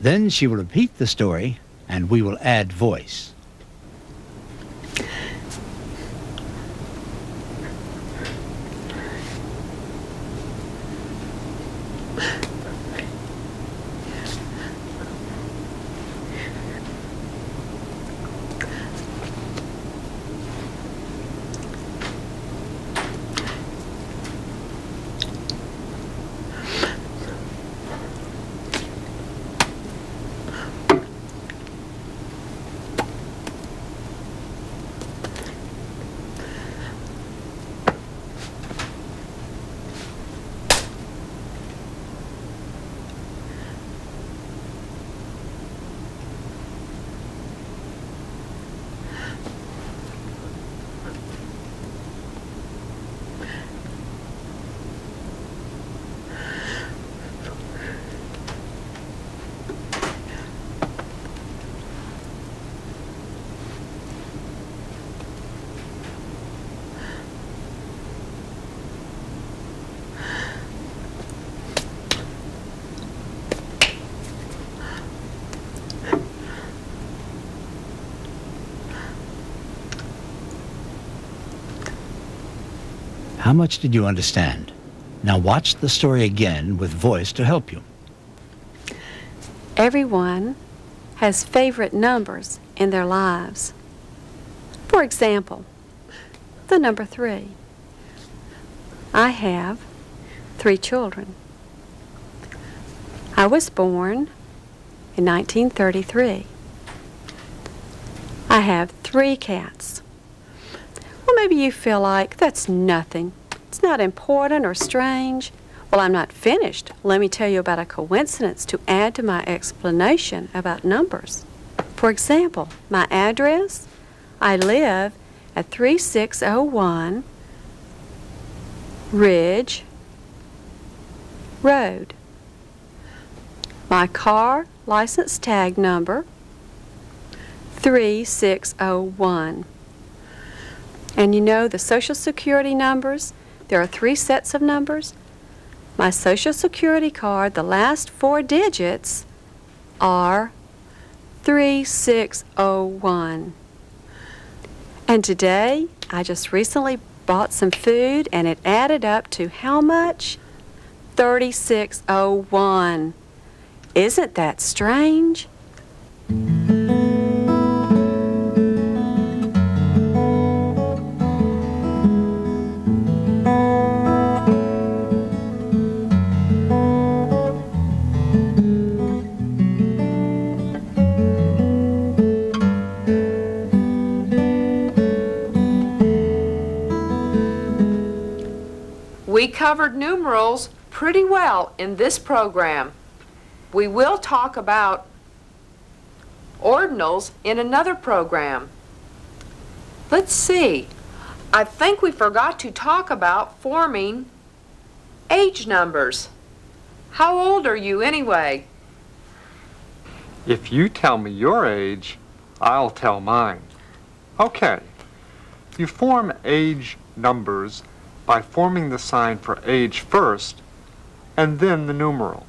Then she will repeat the story and we will add voice. How much did you understand? Now watch the story again with voice to help you. Everyone has favorite numbers in their lives. For example, the number three. I have three children. I was born in 1933. I have three cats. Maybe you feel like that's nothing. It's not important or strange. Well, I'm not finished. Let me tell you about a coincidence to add to my explanation about numbers. For example, my address, I live at 3601 Ridge Road. My car license tag number 3601. And you know the Social Security numbers? There are three sets of numbers. My Social Security card, the last four digits are 3601. And today, I just recently bought some food and it added up to how much? 3601. Isn't that strange? Covered numerals pretty well in this program. We will talk about ordinals in another program. Let's see. I think we forgot to talk about forming age numbers. How old are you anyway? If you tell me your age, I'll tell mine. Okay. You form age numbers by forming the sign for age first and then the numeral.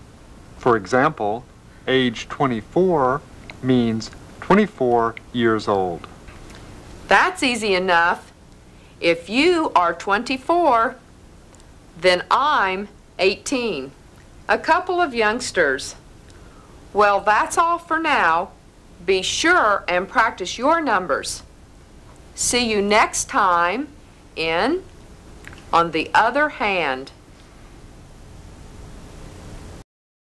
For example, age 24 means 24 years old. That's easy enough. If you are 24, then I'm 18. A couple of youngsters. Well, that's all for now. Be sure and practice your numbers. See you next time in on the other hand,